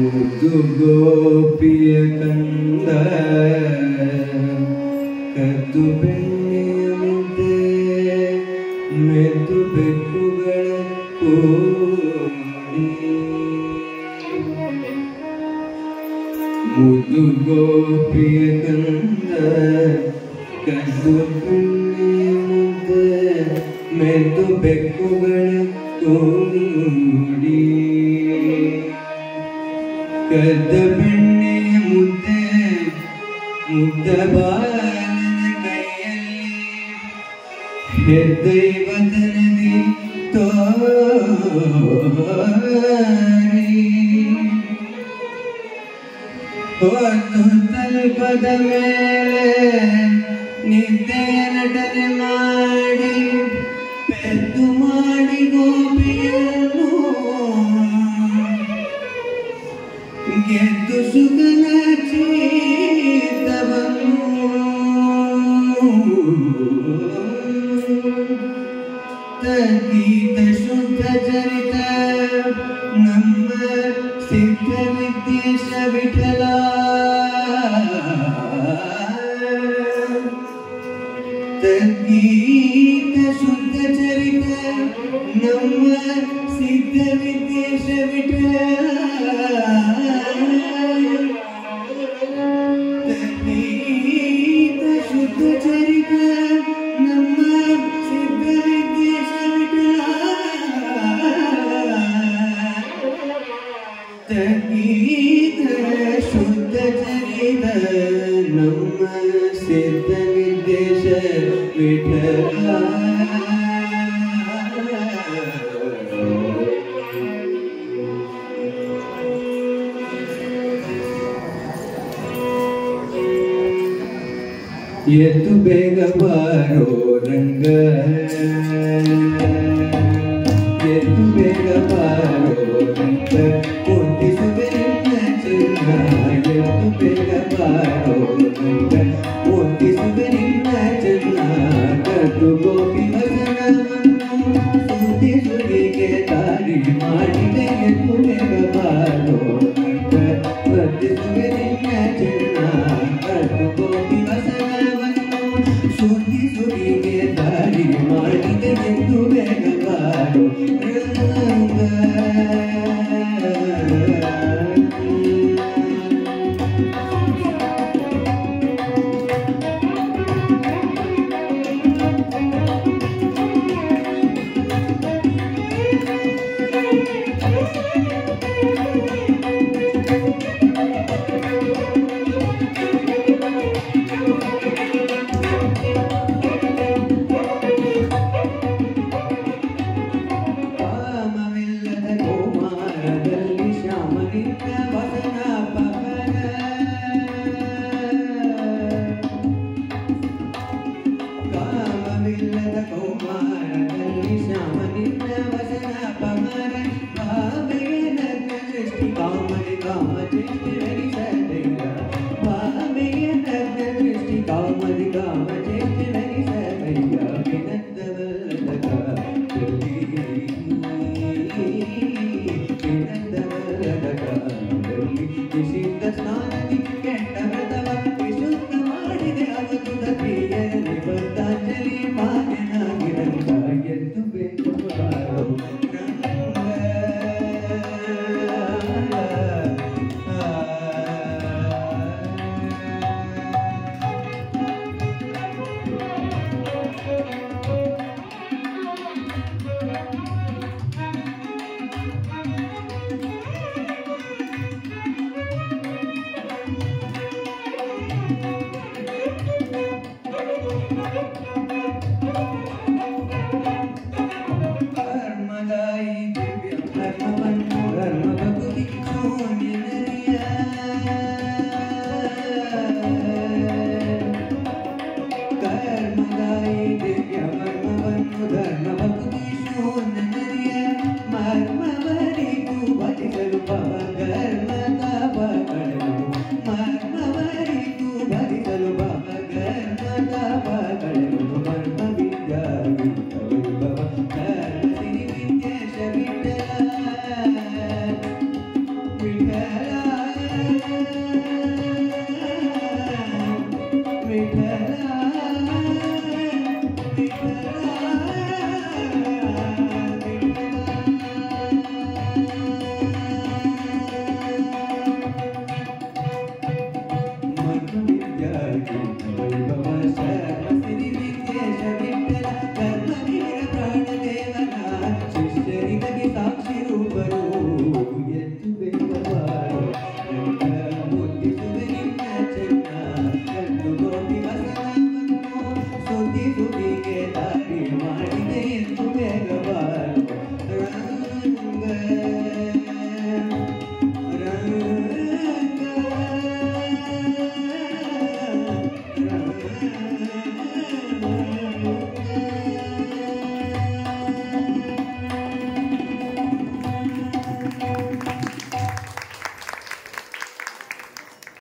മുത്തു ഗോപിയ കണ്ട കത്തു പെണ്ണിയമിന്റെ മെത്തു പെക്കുകളെ കൂടി മുത്തു ഗോപിയ കണ്ട കത്തു പെണ്ണിയമിന്റെ മെത്തു പെക്കുകളെ കൂടി ಕದ್ದ ಬೆಣ್ಣೆ ಮುದ್ದೆ ಮುದ್ದ ಬಾಲನ ಕೈಯಲ್ಲಿ ಹೆದ್ದೈವತನದಿ ತೋರಿ ತಲುಪದ ಮೇಲೆ ನಿದ್ದೆಯ ನಟನೆ ಮಾಡಿ ಗೆದ್ದು ಸುಗನ ಚೀತವನ್ನು ಗೀತ ಶುದ್ಧ ಚರಿತ ನಮ್ಮ ಸಿದ್ಧ ವಿದ್ಯೇಶ ವಿಠಲ ಗೀತ ಶುದ್ಧ ಚರಿತ ನಮ್ಮ ನಮ್ಮ ಸಿದ್ಧ ನಿರ್ದೇಶ ವಿಠಲ ಎದ್ದು ಬೇಗ ಬಾರೋ ರಂಗ ಎದ್ದು ಬೇಗ ಬಾರೋ ರಂಗ my never Thy Mm-hmm.